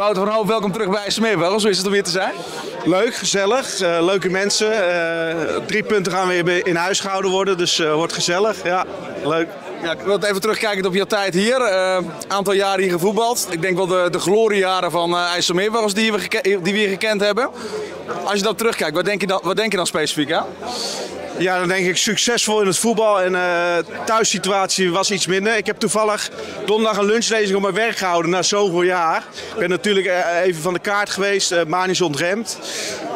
Wouter van Hoop, welkom terug bij IJsselmeer. Zo is het om hier te zijn? Leuk, gezellig, uh, leuke mensen. Uh, drie punten gaan weer in huis gehouden worden, dus uh, wordt gezellig. Ja, leuk. Ja, ik wil even terugkijken op je tijd hier. Een aantal jaren hier gevoetbald. Ik denk wel de, de gloriejaren van uh, die we, die we hier gekend hebben. Als je dan terugkijkt, wat denk je dan, wat denk je dan specifiek aan? Ja, dan denk ik succesvol in het voetbal. En uh, thuissituatie was iets minder. Ik heb toevallig donderdag een lunchlezing op mijn werk gehouden na zoveel jaar. Ik ben natuurlijk eh, even van de kaart geweest, uh, manisch ontremd.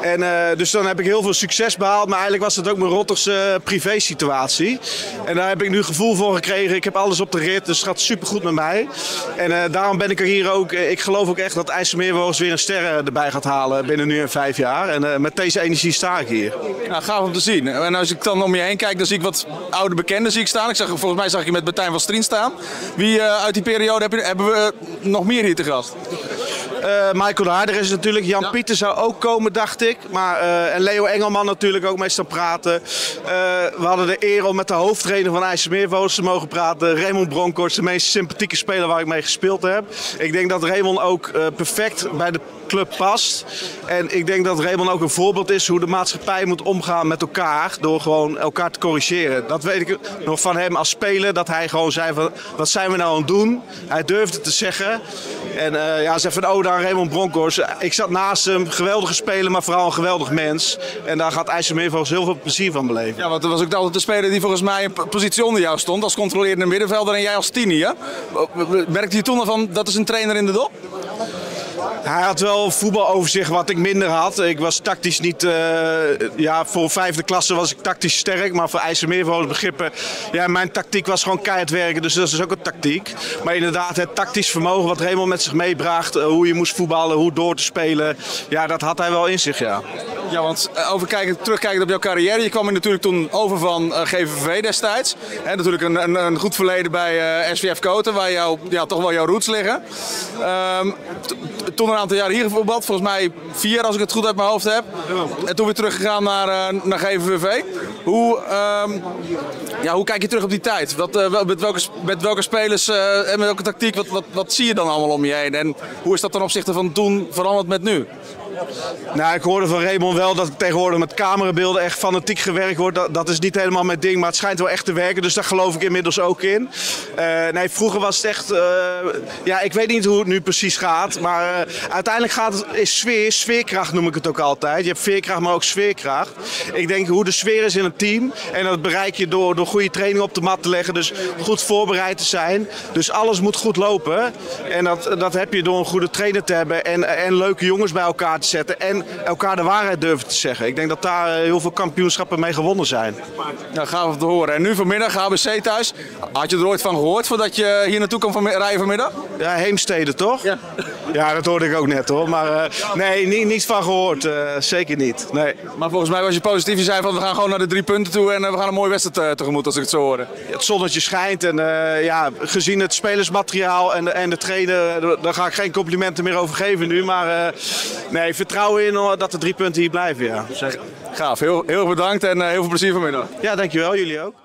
En, dus dan heb ik heel veel succes behaald. Maar eigenlijk was het ook mijn rotterse privé situatie. En daar heb ik nu gevoel voor gekregen. Ik heb alles op de rit, dus het gaat supergoed met mij. En daarom ben ik er hier ook. Ik geloof ook echt dat IJsselmeerwogels weer een sterren erbij gaat halen binnen nu en vijf jaar. En met deze energie sta ik hier. Nou, gaaf om te zien. En als ik dan om je heen kijk, dan zie ik wat oude bekenden zie ik staan. Ik zag, volgens mij zag je met Bertijn van Strien staan. Wie uh, uit die periode heb je, hebben we nog meer hier te gast? Uh, Michael de Harder is natuurlijk. Jan ja. Pieter zou ook komen, dacht ik. Maar, uh, en Leo Engelman natuurlijk ook meestal praten. Uh, we hadden de eer om met de hoofdtrainer van IJsselmeervogels te mogen praten. Raymond Bronkhorst, de meest sympathieke speler waar ik mee gespeeld heb. Ik denk dat Raymond ook perfect bij de club past. En ik denk dat Raymond ook een voorbeeld is hoe de maatschappij moet omgaan met elkaar. Door gewoon elkaar te corrigeren. Dat weet ik nog van hem als speler. Dat hij gewoon zei van, wat zijn we nou aan het doen? Hij durfde te zeggen. En uh, ja, ze van, oh, aan Raymond Bronkhorst. Ik zat naast hem, geweldige speler, maar vooral een geweldig mens. En daar gaat IJsselmeervogels heel veel plezier van beleven. Ja, want er was ook altijd de speler die volgens mij een positie onder jou stond. Als controlerende middenvelder en jij als tien, hè? Merkte je toen al van, dat is een trainer in de dop? Hij had wel voetbaloverzicht wat ik minder had. Ik was tactisch niet... Uh, ja, voor vijfde klasse was ik tactisch sterk. Maar voor IJsselmeervogels begrippen... Ja, mijn tactiek was gewoon keihard werken. Dus dat is ook een tactiek. Maar inderdaad, het tactisch vermogen wat Raymond met zich meebracht. Uh, hoe je moest voetballen, hoe door te spelen. Ja, dat had hij wel in zich, ja. Ja, want uh, overkijken, terugkijkend op jouw carrière. Je kwam er natuurlijk toen over van GVV destijds. He, natuurlijk een, een, een, goed verleden bij SVF Koten. Waar jou, ja, toch wel jouw roots liggen. Um, toen een aantal jaar hier gevoetbald. Volgens mij vier als ik het goed uit mijn hoofd heb. En toen weer teruggegaan naar, uh, naar GVV. Hoe, um, ja, hoe kijk je terug op die tijd? Uh, met, welke, met welke spelers uh, en met welke tactiek, wat, wat, wat zie je dan allemaal om je heen? En hoe is dat ten opzichte van toen veranderd met nu? Nou, ik hoorde van Raymond wel dat tegenwoordig met camerabeelden echt fanatiek gewerkt wordt. Dat, is niet helemaal mijn ding, maar het schijnt wel echt te werken. Dus daar geloof ik inmiddels ook in. Uh, nee, vroeger was het echt... Uh, ja, ik weet niet hoe het nu precies gaat. Maar uh, uiteindelijk gaat het, is sfeer, sfeerkracht noem ik het ook altijd. Je hebt veerkracht, maar ook sfeerkracht. Ik denk hoe de sfeer is in een team. En dat bereik je door, door goede training op de mat te leggen. Dus goed voorbereid te zijn. Dus alles moet goed lopen. En dat, dat heb je door een goede trainer te hebben. En, en leuke jongens bij elkaar te zetten en elkaar de waarheid durven te zeggen. Ik denk dat daar eh, heel veel kampioenschappen mee gewonnen zijn. Nou, gaan we te horen. En nu vanmiddag ABC thuis. Had je er ooit van gehoord voordat je hier naartoe kwam van rijden vanmiddag? Ja, Heemstede toch? Ja. Ja, dat hoorde ik ook net hoor. Maar uh, nee, niet, niets van gehoord. Uh, zeker niet. Nee. Maar volgens mij was je positief. Je zei van we gaan gewoon naar de drie punten toe en we gaan een mooi wedstrijd tegemoet als ik het zo hoorde. Het zonnetje schijnt en ja, gezien het spelersmateriaal en de, en de trainer, daar ga ik geen complimenten meer over geven nu. Maar nee, vertrouwen in dat de drie punten hier blijven. Ja. Gaaf, heel, heel bedankt en uh, heel veel plezier vanmiddag. Ja, dankjewel. Jullie ook.